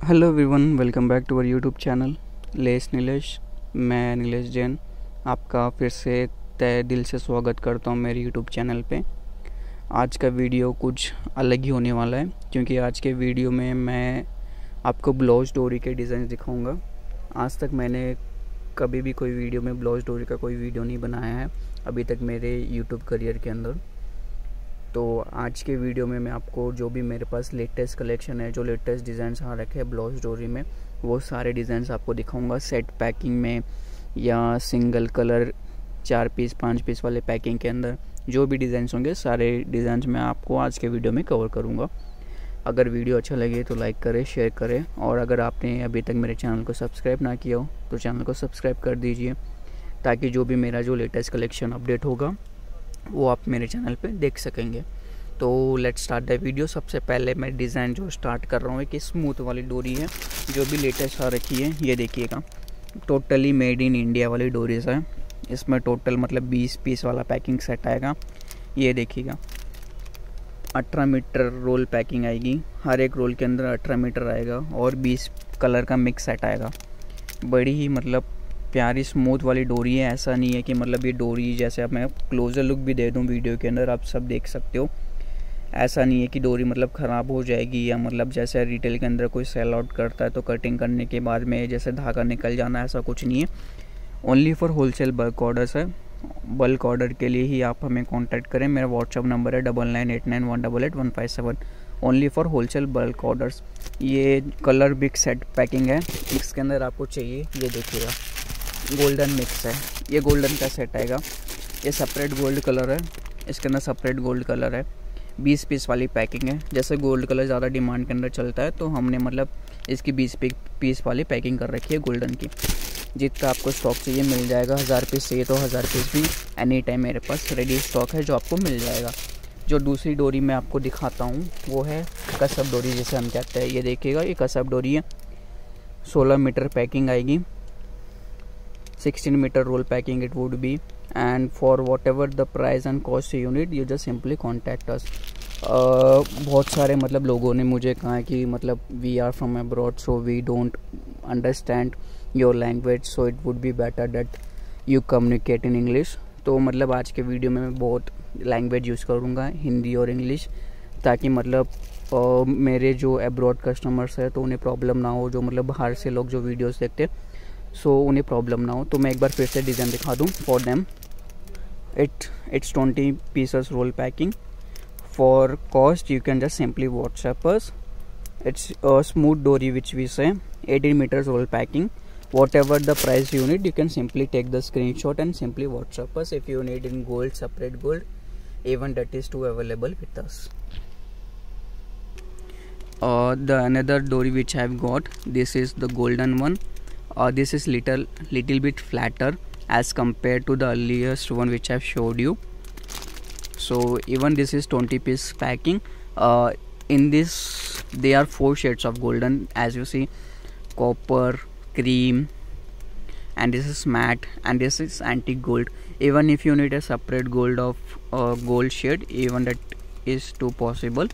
Hello everyone welcome back to our YouTube channel less Nilesh मैं नीलेश जैन आपका फिर से तय दिल से स्वागत करता हूँ मेरे यूट्यूब चैनल पे। आज का वीडियो कुछ अलग ही होने वाला है, क्योंकि आज के वीडियो में मैं आपको ब्लाउज डोरी के डिज़ाइन दिखाऊँगा। आज तक मैंने कभी भी कोई वीडियो में ब्लाउज डोरी का कोई वीडियो नहीं बनाया है, अभी तक मेरे यूट्यूब करियर के अंदर। तो आज के वीडियो में मैं आपको जो भी मेरे पास लेटेस्ट कलेक्शन है, जो लेटेस्ट डिज़ाइन आ रखे हैं ब्लाउज डोरी में, वो सारे डिज़ाइंस आपको दिखाऊँगा। सेट पैकिंग में या सिंगल कलर चार पीस पाँच पीस वाले पैकिंग के अंदर जो भी डिज़ाइंस होंगे, सारे डिज़ाइंस मैं आपको आज के वीडियो में कवर करूँगा। अगर वीडियो अच्छा लगे तो लाइक करें शेयर करें और अगर आपने अभी तक मेरे चैनल को सब्सक्राइब ना किया हो तो चैनल को सब्सक्राइब कर दीजिए ताकि जो भी मेरा जो लेटेस्ट कलेक्शन अपडेट होगा वो आप मेरे चैनल पे देख सकेंगे। तो लेट स्टार्ट द वीडियो सबसे पहले मैं डिज़ाइन जो स्टार्ट कर रहा हूँ, एक स्मूथ वाली डोरी है, जो भी लेटेस्ट आ रखी है, ये देखिएगा। टोटली मेड इन इंडिया वाली डोरीज है। इसमें टोटल मतलब 20 पीस वाला पैकिंग सेट आएगा। ये देखिएगा। अठारह मीटर रोल पैकिंग आएगी। हर एक रोल के अंदर अठारह मीटर आएगा और 20 कलर का मिक्स सेट आएगा। बड़ी ही मतलब प्यारी स्मूथ वाली डोरी है, ऐसा नहीं है कि मतलब ये डोरी जैसे अब मैं क्लोजर लुक भी दे दूँ वीडियो के अंदर, आप सब देख सकते हो। ऐसा नहीं है कि डोरी मतलब ख़राब हो जाएगी या मतलब जैसे रिटेल के अंदर कोई सेल आउट करता है तो कटिंग करने के बाद में जैसे धागा निकल जाना, ऐसा कुछ नहीं है। Only for wholesale bulk orders है। बल्क ऑर्डर के लिए ही आप हमें कॉन्टैक्ट करें। मेरा व्हाट्सअप नंबर है double nine eight nine one double eight one five seven only for wholesale bulk orders ये कलर बिग सेट पैकिंग है। इसके अंदर आपको चाहिए, ये देखिएगा। गोल्डन मिक्स है। ये गोल्डन का सेट आएगा। ये सेपरेट गोल्ड कलर है। इसके अंदर सेपरेट गोल्ड कलर है। बीस पीस वाली पैकिंग है। जैसे गोल्ड कलर ज़्यादा डिमांड के अंदर चलता है तो हमने मतलब इसकी बीस पीस वाली पैकिंग कर रखी है गोल्डन की। जितना आपको स्टॉक चाहिए, मिल जाएगा। हज़ार पीस चाहिए तो हज़ार पीस भी एनी टाइम मेरे पास रेडी स्टॉक है, जो आपको मिल जाएगा। जो दूसरी डोरी मैं आपको दिखाता हूँ, वो है कसब डोरी जैसे हम कहते हैं। ये देखिएगा, ये कसब डोरी है। सोलह मीटर पैकिंग आएगी। 16 meter roll packing it would be. And for whatever the price and cost need you just simply contact us. Uh, बहुत सारे मतलब लोगों ने मुझे कहा कि मतलब we are from abroad so we don't understand your language so it would be better that you communicate in English तो मतलब आज के वीडियो में मैं बहुत लैंग्वेज यूज़ करूँगा हिंदी और इंग्लिश ताकि मतलब uh, मेरे जो अब्रॉड कस्टमर्स है तो उन्हें प्रॉब्लम ना हो जो मतलब बाहर से लोग जो वीडियोस देखते हैं सो उन्हें प्रॉब्लम ना हो। तो मैं एक बार फिर से डिज़ाइन दिखा दूँ for them it it's twenty pieces roll packing for cost you can just simply WhatsApp us it's a smooth डोरी which we say eighteen metres roll packing whatever the price unit you can simply take the screenshot and simply WhatsApp us if you need in gold separate gold even that is too available with us the another डोरी which have got this is the golden one uh, this is little little bit flatter as compared to the earliest one which I've showed you. So even this is 20 piece packing. Uh, in this there are four shades of golden. As you see copper cream and this is matte and this is antique gold even if you need a separate gold of uh, gold shade even that is too possible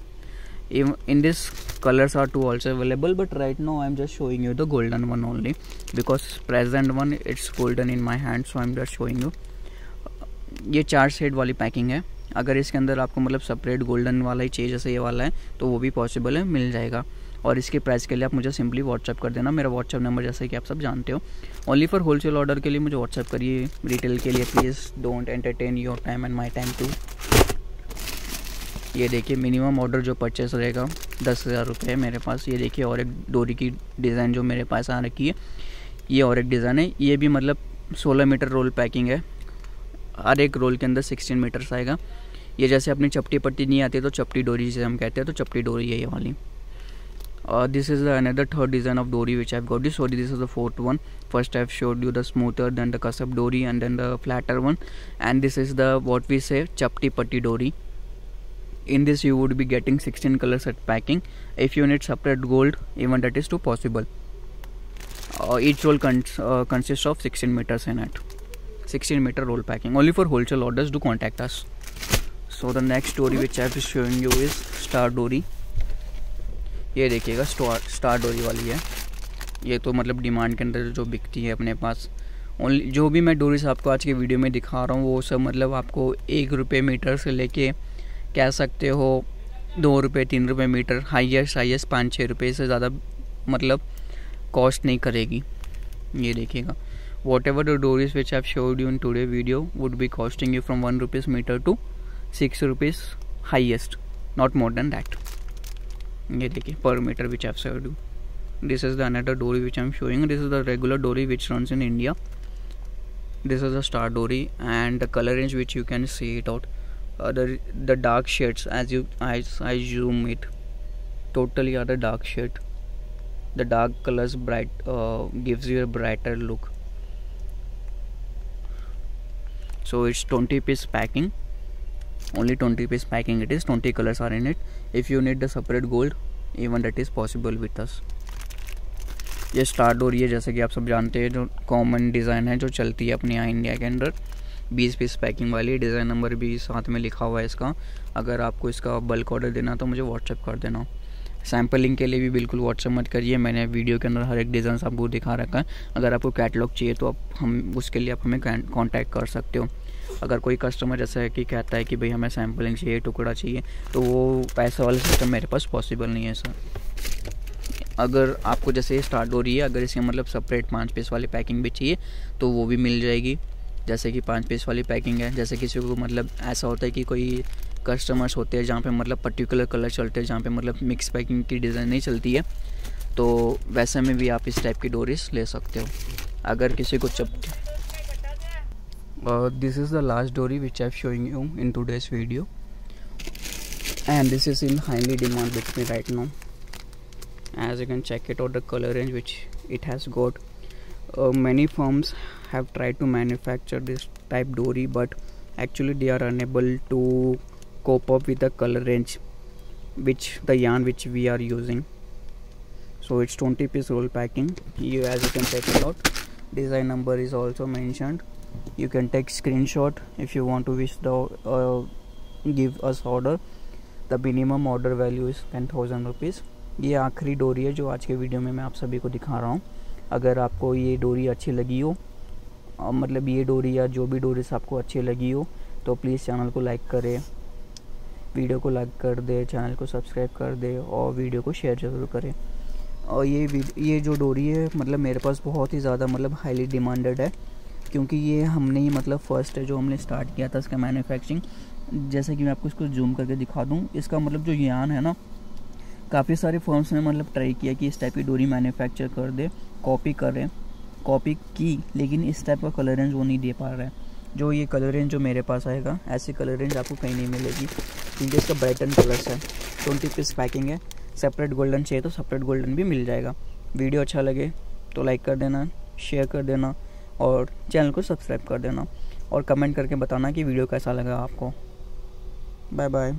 in, this colors are two also available but right now i'm just showing you the golden one only. Because present one it's golden in my hand so i'm just showing you. ये चार shade वाली packing है। अगर इसके अंदर आपको मतलब separate golden वाला ही चाहिए जैसे ये वाला है तो वो भी पॉसिबल है मिल जाएगा। और इसके प्राइस के लिए आप मुझे सिंपली व्हाट्सअप कर देना। मेरा व्हाट्सअप नंबर जैसे कि आप सब जानते हो। ओनली फॉर होलसेल ऑर्डर के लिए मुझे व्हाट्सअप करिए। रिटेल के लिए please don't entertain your time and my time too ये देखिए मिनिमम ऑर्डर जो परचेस रहेगा, दस हज़ार रुपये है मेरे पास। ये देखिए और एक डोरी की डिज़ाइन जो मेरे पास आ रखी है, ये और एक डिज़ाइन है। ये भी मतलब सोलह मीटर रोल पैकिंग है। हर एक रोल के अंदर सिक्सटीन मीटर्स आएगा। ये जैसे अपनी चपटी पट्टी नहीं आती तो चपटी डोरी जिसे हम कहते हैं तो चपटी डोरी है ये वाली। और this is the another third design of डोरी which I got sorry this is the fourth one first I showed you the smoother than the कसअप डोरी and then the flatter one and this is the what we say चपटी पट्टी डोरी in this you would be getting 16 color set packing if you need separate gold even that is too possible uh, each roll cons uh, consists of 16 meters in it 16 meter roll packing only for wholesale orders do contact us so the next story which i have showing you is star dory ये देखिएगा star star डोरी वाली है ये तो मतलब demand के अंदर जो बिकती है अपने पास ओनली जो भी मैं डोरीज आपको आज के वीडियो में दिखा रहा हूँ वो सब मतलब आपको एक रुपये मीटर से लेके कह सकते हो, दो रुपये तीन रुपये मीटर हाईएस्ट हाईएस्ट पाँच छः रुपये से ज़्यादा मतलब कॉस्ट नहीं करेगी। ये देखिएगा। Whatever the डोरीज which have showed you in today video would be costing you from one rupees metre to six rupees highest not more than that ये देखिए per metre which have showed you this is the another dory which i'm showing. This is the regular dory which runs in india. This is the star dory and the color range which you can see it out. Uh, the the dark shades as you as i zoom it totally the dark shade the dark colors bright uh, gives you a brighter look so it's 20 piece packing only 20 piece packing it is 20 colors are in it if you need the separate gold even that is possible with us ये start हो रही है जैसे कि आप सब जानते हैं जो कॉमन डिज़ाइन है जो चलती है अपने यहाँ इंडिया के अंदर 20 पीस पैकिंग वाली, डिज़ाइन नंबर भी साथ में लिखा हुआ है इसका। अगर आपको इसका बल्क ऑर्डर देना तो मुझे व्हाट्सअप कर देना। सैम्पलिंग के लिए भी बिल्कुल व्हाट्सअप मत करिए, मैंने वीडियो के अंदर हर एक डिज़ाइन आपको दिखा रखा है। अगर आपको कैटलॉग चाहिए तो आप हम, उसके लिए आप हमें कॉन्टैक्ट कर सकते हो। अगर कोई कस्टमर जैसा है कि कहता है कि भाई हमें सैम्पलिंग चाहिए, टुकड़ा चाहिए तो वो पैसा वाला सिस्टम मेरे पास पॉसिबल नहीं है सर अगर आपको जैसे स्टार्ट हो रही है, अगर इसके मतलब सेपरेट पाँच पीस वाली पैकिंग भी चाहिए तो वो भी मिल जाएगी। जैसे कि पाँच पीस वाली पैकिंग है। जैसे किसी को मतलब ऐसा होता है कि कोई कस्टमर्स होते हैं जहाँ पे मतलब पर्टिकुलर कलर चलते हैं, जहाँ पे मतलब मिक्स पैकिंग की डिज़ाइन नहीं चलती है। तो वैसे में भी आप इस टाइप की डोरीज ले सकते हो, अगर किसी को चप दिस इज़ द लास्ट डोरी which I showing you in today's video and this is in highly demand with me right now. As you can check it out, the color range which it has got. Uh, many firms have tried to manufacture this type dory but actually they are unable to cope up with the color range which the yarn which we are using so it's 20 piece roll packing you as you can check it out design number is also mentioned you can take screenshot if you want to wish the uh, give us order the minimum order value is 10000 rupees ये आखिरी डोरी है जो आज के video में मैं आप सभी को दिखा रहा हूँ अगर आपको ये डोरी अच्छी लगी हो मतलब ये डोरी या जो भी डोरीस आपको अच्छी लगी हो तो प्लीज़ चैनल को लाइक करें, वीडियो को लाइक कर दे, चैनल को सब्सक्राइब कर दे और वीडियो को शेयर ज़रूर करें। और ये ये जो डोरी है मतलब मेरे पास बहुत ही ज़्यादा मतलब हाईली डिमांडेड है, क्योंकि ये हमने ही मतलब फ़र्स्ट है जो हमने स्टार्ट किया था इसका मैन्युफैक्चरिंग, जैसे कि मैं आपको इसको जूम करके दिखा दूँ, इसका मतलब जो यान है ना काफ़ी सारे फर्म्स ने मतलब ट्राई किया कि इस टाइप की डोरी मैन्युफैक्चर कर दे कॉपी करें कॉपी की, लेकिन इस टाइप का कलर रेंज वो नहीं दे पा रहा है। जो ये कलर रेंज जो मेरे पास आएगा, ऐसे कलर रेंज आपको कहीं नहीं मिलेगी। क्योंकि इसका ब्राइटन कलर्स है ट्वेंटी पीस पैकिंग है सेपरेट गोल्डन चाहिए तो सेपरेट गोल्डन भी मिल जाएगा। वीडियो अच्छा लगे तो लाइक कर देना शेयर कर देना और चैनल को सब्सक्राइब कर देना और कमेंट करके बताना कि वीडियो कैसा लगा आपको। Bye bye